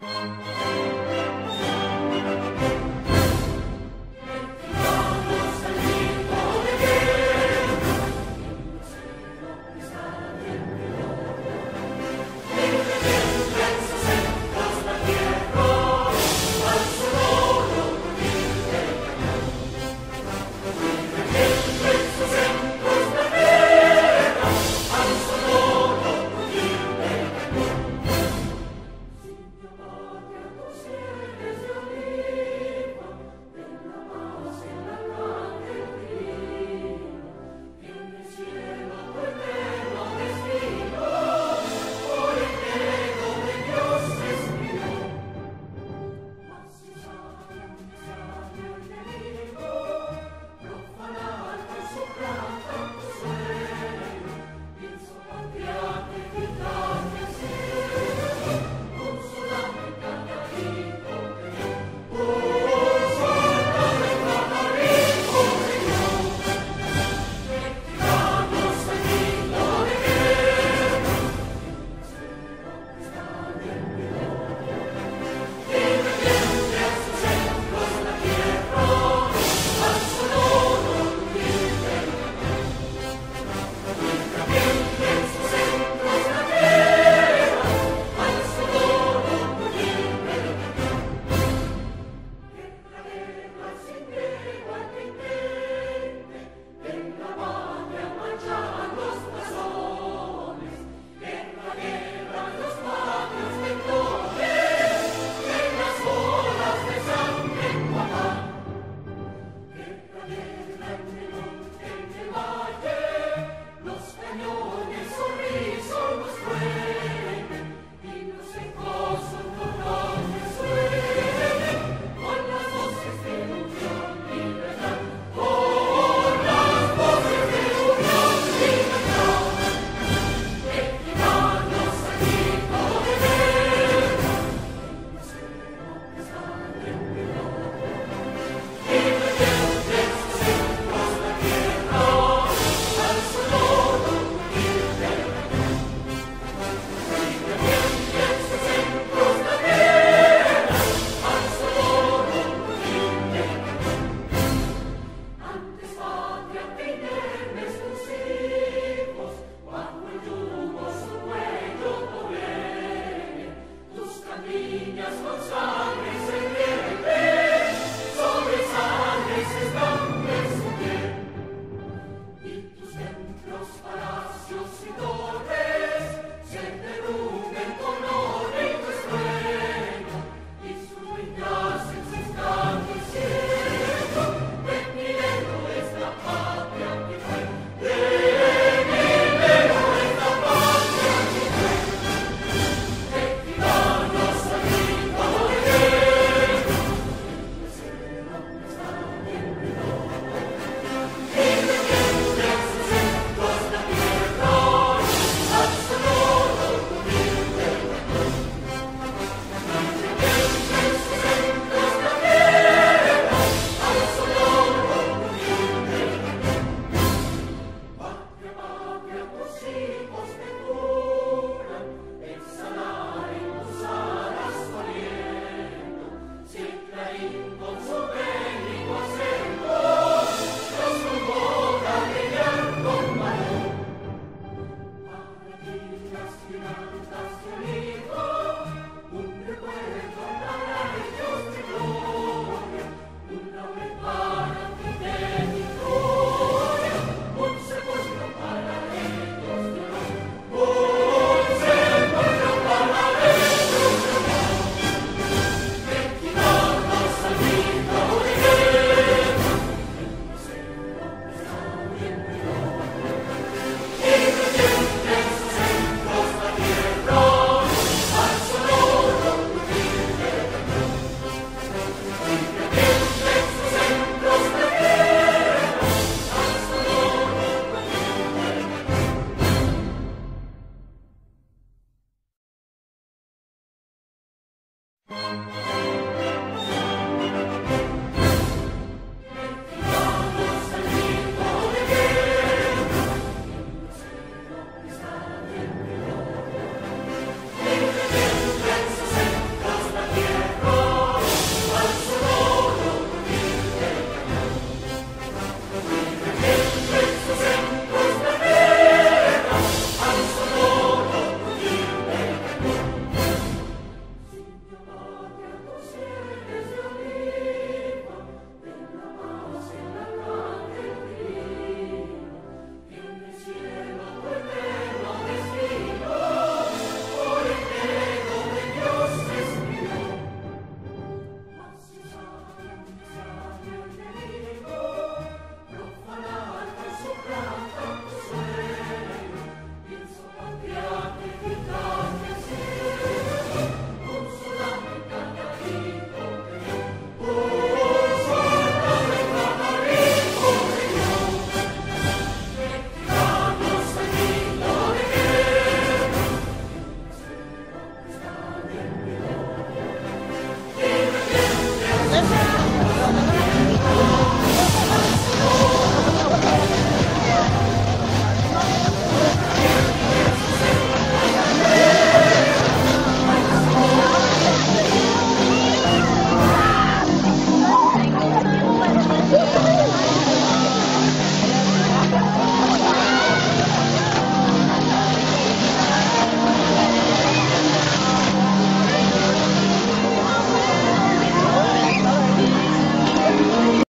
Música